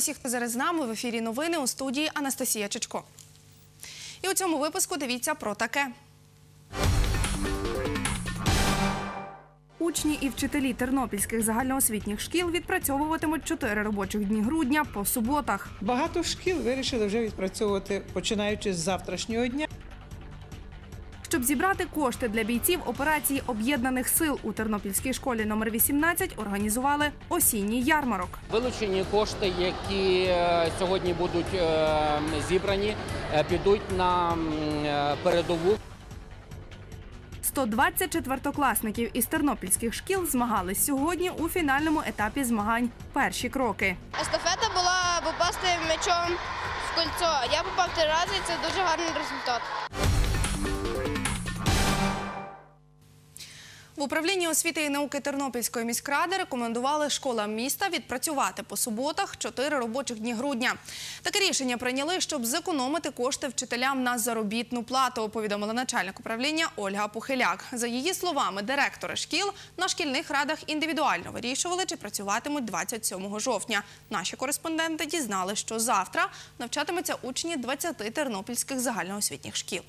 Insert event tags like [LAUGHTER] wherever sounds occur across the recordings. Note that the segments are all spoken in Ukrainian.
Усіх, хто зараз з нами в ефірі новини у студії Анастасія Чечко. І у цьому випуску дивіться про таке. Учні і вчителі тернопільських загальноосвітніх шкіл відпрацьовуватимуть чотири робочих дні грудня по суботах. Багато шкіл вирішили вже відпрацьовувати починаючи з завтрашнього дня. Щоб зібрати кошти для бійців операції об'єднаних сил у Тернопільській школі номер 18 організували осінній ярмарок. Вилучені кошти, які е, сьогодні будуть е, зібрані, е, підуть на передову. 124 із тернопільських шкіл змагались сьогодні у фінальному етапі змагань. Перші кроки. Естафета була попасти м'ячом в кольцо. Я попав три рази, і це дуже гарний результат. В управлінні освіти і науки Тернопільської міськради рекомендували школам міста відпрацювати по суботах чотири робочих дні грудня. Таке рішення прийняли, щоб зекономити кошти вчителям на заробітну плату. Повідомила начальник управління Ольга Пухиляк. За її словами, директори шкіл на шкільних радах індивідуально вирішували, чи працюватимуть 27 жовтня. Наші кореспонденти дізнали, що завтра навчатимуться учні 20 тернопільських загальноосвітніх шкіл.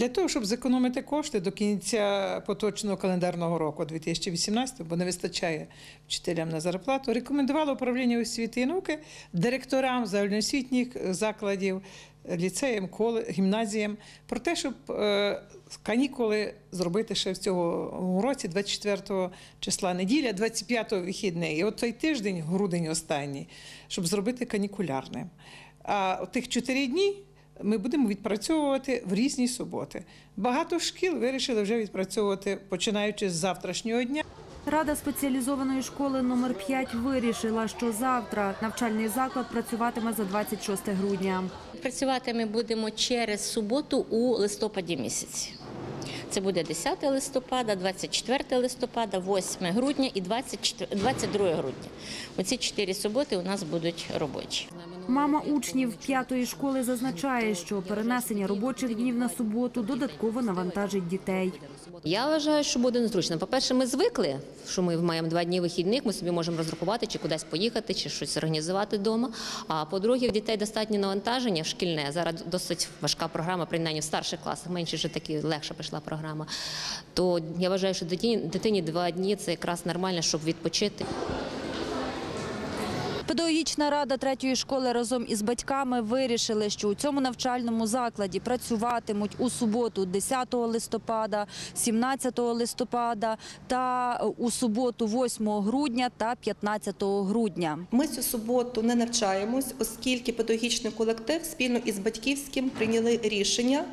Для того, щоб зекономити кошти до кінця поточного календарного року 2018, бо не вистачає вчителям на зарплату, рекомендувало управління освіти і науки директорам загальноосвітніх закладів, ліцеям, гімназіям про те, щоб е, канікули зробити ще в цьому році, 24 числа неділя, 25 вихідний. І от той тиждень, грудень останній, щоб зробити канікулярним. А тих чотири дні ми будемо відпрацьовувати в різні суботи. Багато шкіл вирішили вже відпрацьовувати починаючи з завтрашнього дня. Рада спеціалізованої школи номер 5 вирішила, що завтра навчальний заклад працюватиме за 26 грудня. Працювати ми будемо через суботу у листопаді місяці. Це буде 10 листопада, 24 листопада, 8 грудня і 24 22 грудня. Оці чотири суботи у нас будуть робочі. Мама учнів п'ятої школи зазначає, що перенесення робочих днів на суботу додатково навантажить дітей. Я вважаю, що буде незручно. По-перше, ми звикли, що ми маємо два дні вихідних, ми собі можемо розрахувати, чи кудись поїхати, чи щось організувати вдома. А по-друге, в дітей достатньо навантаження шкільне. Зараз досить важка програма, принаймні в старших класах, менше вже таки легше пішла програма. То я вважаю, що дитині, дитині два дні це якраз нормально, щоб відпочити. Педагогічна рада третьої школи разом із батьками вирішили, що у цьому навчальному закладі працюватимуть у суботу 10 листопада, 17 листопада та у суботу 8 грудня та 15 грудня. Ми цю суботу не навчаємось, оскільки педагогічний колектив спільно із батьківським прийняли рішення.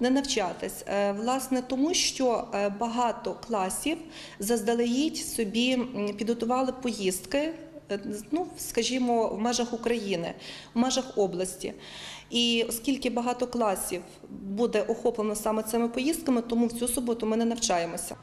Не навчатись, Е, власне, тому що е, багато класів заздалегідь собі підготували поїздки, ну, скажімо, в межах України, в межах області. І оскільки багато класів буде охоплено саме цими поїздками, тому в цю суботу ми не навчаємося.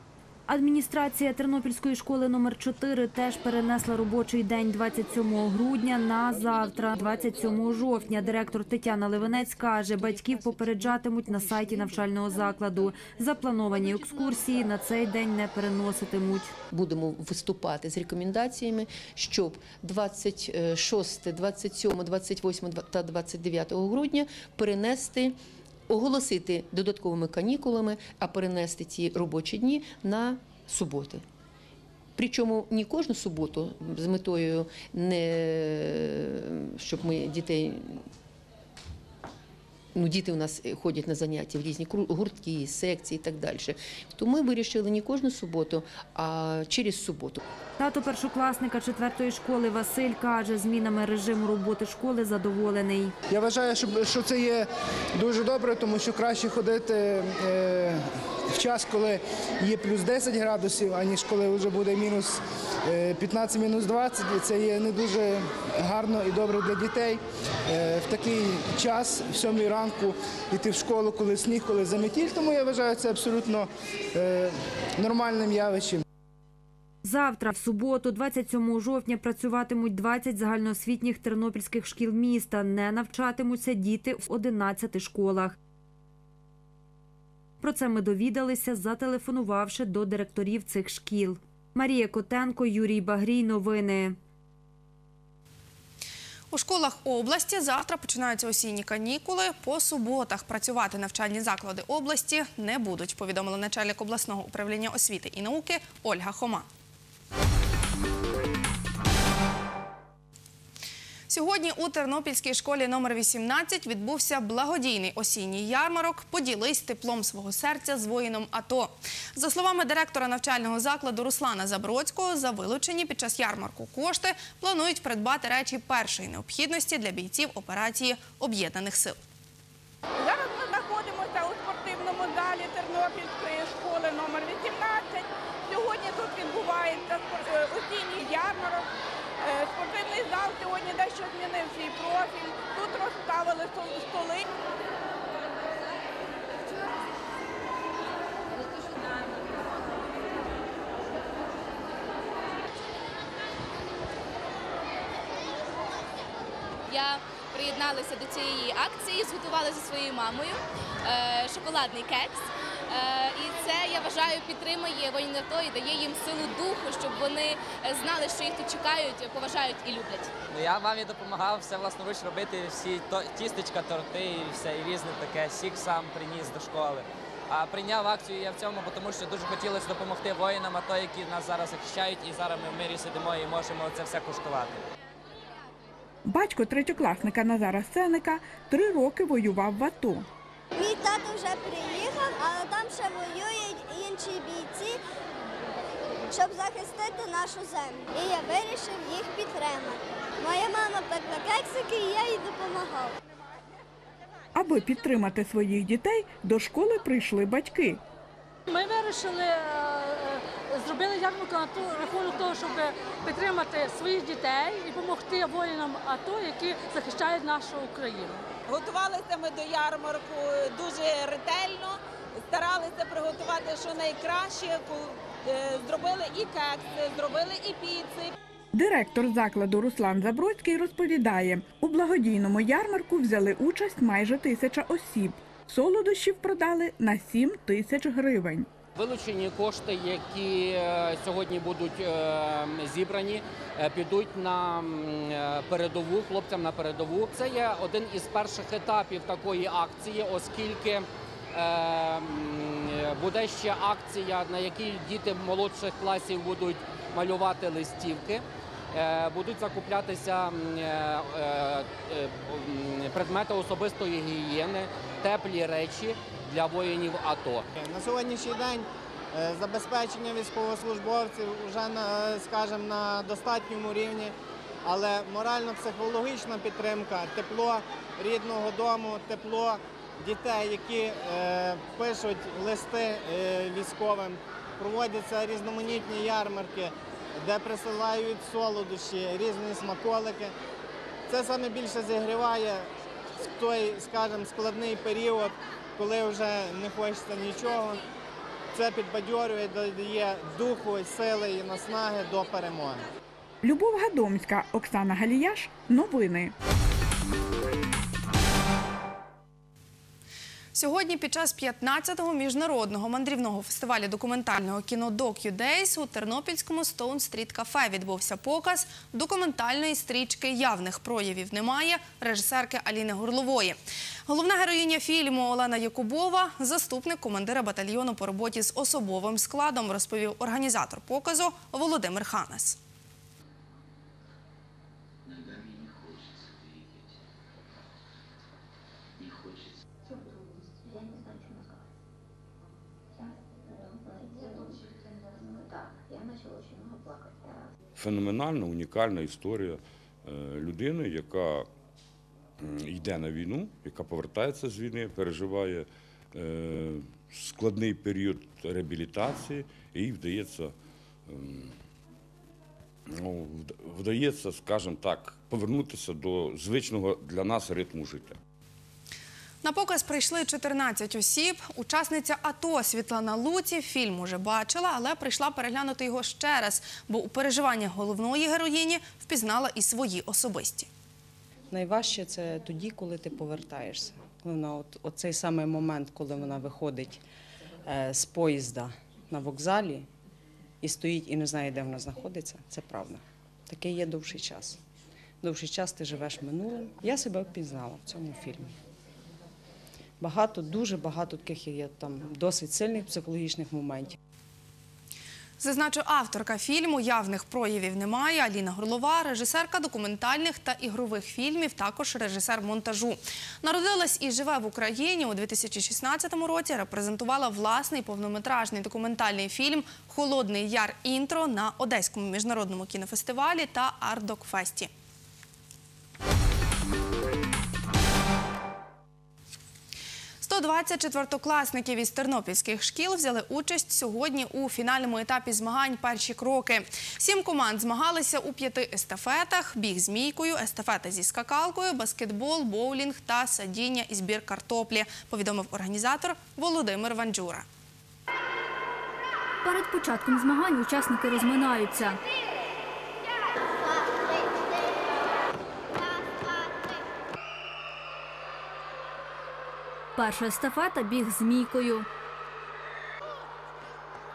Адміністрація Тернопільської школи номер 4 теж перенесла робочий день 27 грудня на завтра, 27 жовтня. Директор Тетяна Левенець каже, батьків попереджатимуть на сайті навчального закладу. Заплановані екскурсії на цей день не переноситимуть. будемо виступати з рекомендаціями, щоб 26, 27, 28 та 29 грудня перенести. Оголосити додатковими канікулами, а перенести ці робочі дні на суботи. Причому не кожну суботу з метою не щоб ми дітей. Ну, діти у нас ходять на заняття в різні гуртки, секції і так далі. То ми вирішили не кожну суботу, а через суботу. Тато першокласника четвертої школи Василь каже, змінами режиму роботи школи задоволений. Я вважаю, що, що це є дуже добре, тому що краще ходити е, в час, коли є плюс 10 градусів, аніж коли вже буде мінус е, 15, мінус 20. Це є не дуже гарно і добре для дітей. Е, в такий час, в сьомій ранку, йти в школу, коли сніг, коли заметіль. Тому я вважаю це абсолютно е, нормальним явищем. Завтра, в суботу, 27 жовтня, працюватимуть 20 загальноосвітніх тернопільських шкіл міста. Не навчатимуться діти в 11 школах. Про це ми довідалися, зателефонувавши до директорів цих шкіл. Марія Котенко, Юрій Багрій. Новини. У школах області завтра починаються осінні канікули. По суботах працювати навчальні заклади області не будуть, повідомила начальник обласного управління освіти і науки Ольга Хома. Сьогодні у Тернопільській школі номер 18 відбувся благодійний осінній ярмарок «Поділись теплом свого серця з воїном АТО». За словами директора навчального закладу Руслана Забродського, за вилучені під час ярмарку кошти планують придбати речі першої необхідності для бійців операції Об'єднаних сил. Зараз ми знаходимося у спортивному залі Тернопільської школи номер 18. Сьогодні тут відбувається е, осінній ярмарок. Е, Спортивний зал сьогодні дещо змінив свій профіль. Тут розставили столи. Я приєдналася до цієї акції, зготувала зі своєю мамою е, шоколадний кекс. Е, і це я вважаю підтримує воїнів АТО і дає їм силу духу, щоб вони е, знали, що їх тут чекають, поважають і люблять. Ну, я мамі допомагав все власноруч робити, всі тістечка, торти і все, і різне таке. Сік сам приніс до школи. А прийняв акцію я в цьому, бо тому що дуже хотілося допомогти воїнам, АТО, які нас зараз захищають, і зараз ми в мирі сидимо і можемо це все куштувати. Батько третьокласника Назара Сеника три роки воював в АТО. Мій тато вже приїхав, але там ще воюють інші бійці, щоб захистити нашу землю. І я вирішив їх підтримати. Моя мама пекла кексики, і я їй допомагав. Аби підтримати своїх дітей, до школи прийшли батьки. Ми вирішили, е, е, зробили ярмарку на ту рахунок того, щоб підтримати своїх дітей і допомогти воїнам АТО, які захищають нашу Україну. Готувалися ми до ярмарку дуже ретельно, старалися приготувати що найкраще. Е, Зробили і кекси, зробили і піци. Директор закладу Руслан Забродський розповідає, у благодійному ярмарку взяли участь майже тисяча осіб. Солодощів продали на 7 тисяч гривень. Вилучені кошти, які е, сьогодні будуть е, зібрані, е, підуть на передову хлопцям на передову. Це є один із перших етапів такої акції, оскільки буде ще акція, на якій діти молодших класів будуть малювати листівки. Е, Будуть закуплятися е, е, предмети особистої гігієни, теплі речі для воїнів АТО. На сьогоднішній день забезпечення військовослужбовців вже скажімо, на достатньому рівні, але морально-психологічна підтримка, тепло рідного дому, тепло дітей, які пишуть листи військовим, проводяться різноманітні ярмарки, де присилають солодощі, різні смаколики. Це саме більше зігріває в той, скажімо, складний період, коли вже не хочеться нічого. Це підбадьорює, додає духу, сили і наснаги до перемоги. Любов Гадомська, Оксана Галіяш. Новини. Сьогодні під час 15-го міжнародного мандрівного фестивалю документального кіно «Docu-Days» у Тернопільському Stone Street Cafe відбувся показ документальної стрічки «Явних проявів немає» режисерки Аліни Гурлової. Головна героїня фільму Олена Якубова – заступник командира батальйону по роботі з особовим складом, розповів організатор показу Володимир Ханес. Феноменальна, унікальна історія е, людини, яка йде на війну, яка повертається з війни, переживає е, складний період реабілітації, і їй вдається, ем, ну, вдається, скажімо так, повернутися до звичного для нас ритму життя. На показ прийшли 14 осіб. Учасниця АТО Світлана Луці фільм уже бачила, але прийшла переглянути його ще раз, бо у переживаннях головної героїні впізнала і свої особисті. Найважче це тоді, коли ти повертаєшся. Вона от, оцей самий момент, коли вона виходить е, з поїзда на вокзалі і стоїть і не знає, де вона знаходиться, це правда. Такий є довший час. довший час ти живеш минулим. Я себе впізнала в цьому фільмі. Багато, дуже багато таких є там досить сильних психологічних моментів. Зазначу, авторка фільму явних проявів немає. Аліна Горлова, режисерка документальних та ігрових фільмів, також режисер монтажу. Народилась і живе в Україні у 2016 році. Репрезентувала власний повнометражний документальний фільм Холодний яр інтро на Одеському міжнародному кінофестивалі та Ардокфесті. – 120 четвертокласників із тернопільських шкіл взяли участь сьогодні у фінальному етапі змагань «Перші кроки». Сім команд змагалися у п'яти естафетах – біг з мійкою, естафета зі скакалкою, баскетбол, боулінг та садіння і збір картоплі, повідомив організатор Володимир Ванджура. Перед початком змагань учасники розминаються. Перша естафета біг з мійкою.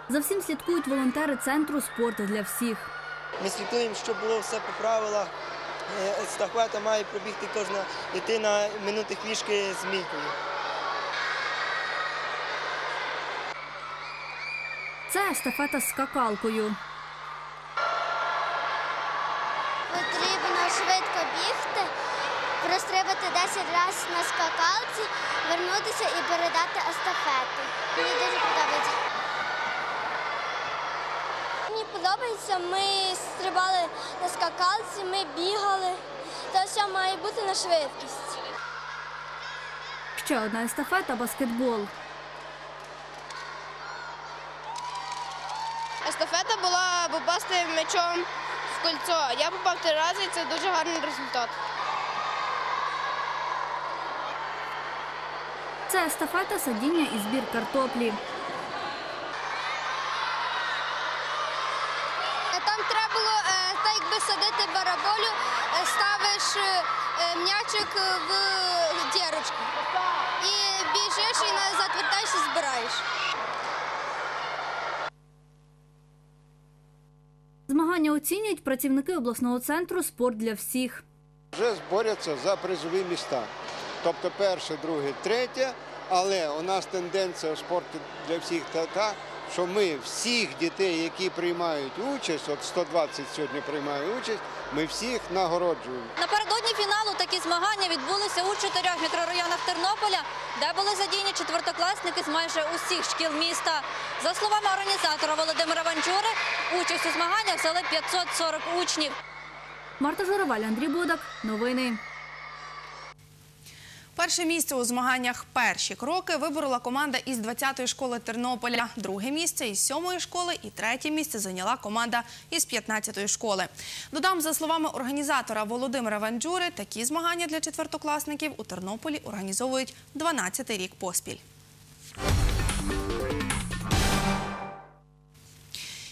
За всім слідкують волонтери центру спорту для всіх. Ми слідкуємо, щоб було все по правилах. Е, Естафета має пробігти кожна дитина минути хвішки з мійкою. Це естафета з скакалкою. 10 разів на скакалці, вернутися і передати естафету. Мені дуже подобається. Мені подобається, ми стрибали на скакалці, ми бігали. Це все має бути на швидкість. Ще одна естафета баскетбол. Естафета була попасти м'ячом в кольцо. Я попав три рази, і це дуже гарний результат. Це естафета садіння і збір картоплі. Там треба було е, так якби садити бараболю, е, ставиш е, м'ячик в дірочку. І біжиш і назад вертаєшся, збираєш. Змагання оцінюють працівники обласного центру Спорт для всіх. Вже борються за призові міста. Тобто перше, друге, третє. Але у нас тенденція у спорті для всіх така, що ми всіх дітей, які приймають участь, от 120 сьогодні приймає участь, ми всіх нагороджуємо. Напередодні фіналу такі змагання відбулися у чотирьох мікрорайонах Тернополя, де були задіяні четвертокласники з майже усіх шкіл міста. За словами організатора Володимира Ванчури, участь у змаганнях взяли 540 учнів. Марта Журавель, Андрій Бодак. Новини. Перше місце у змаганнях «Перші кроки» виборола команда із 20-ї школи Тернополя. Друге місце із 7-ї школи і третє місце зайняла команда із 15-ї школи. Додам, за словами організатора Володимира Ванджури, такі змагання для четвертокласників у Тернополі організовують 12-й рік поспіль.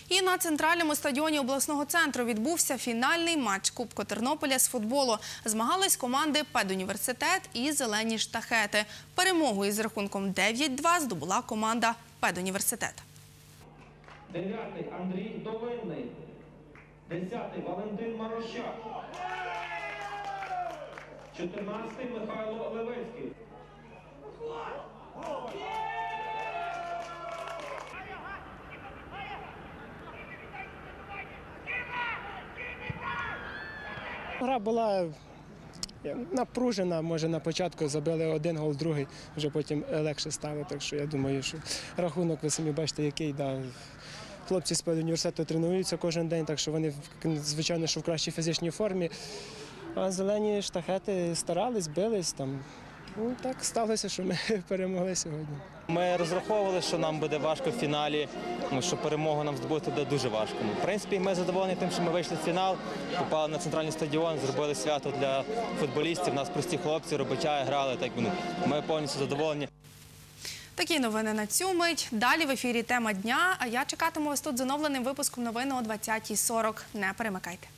І на центральному стадіоні обласного центру відбувся фінальний матч Кубку Тернополя з футболу. Змагались команди «Педуніверситет» і «Зелені штахети». Перемогу із рахунком 9-2 здобула команда «Педуніверситет». Дев'ятий Андрій Довинний. Десятий Валентин Марощак. Чотирнадцятий Михайло Левицький. Гра була е, напружена, може на початку забили один гол, другий, вже потім легше стало. Так що я думаю, що рахунок ви самі бачите, який да. Хлопці з університету тренуються кожен день, так що вони звичайно що в кращій фізичній формі. А зелені штахети старались, бились там. Ну так сталося, що ми [LAUGHS] перемогли сьогодні. Ми розраховували, що нам буде важко в фіналі, що перемогу нам здобути буде дуже важко. Ну, В принципі, ми задоволені тим, що ми вийшли в фінал, попали на центральний стадіон, зробили свято для футболістів. У нас прості хлопці, роботяги грали. Так ну, ми повністю задоволені. Такі новини на цю мить. Далі в ефірі тема дня. А я чекатиму вас тут з оновленим випуском новин о 20.40. Не перемикайте.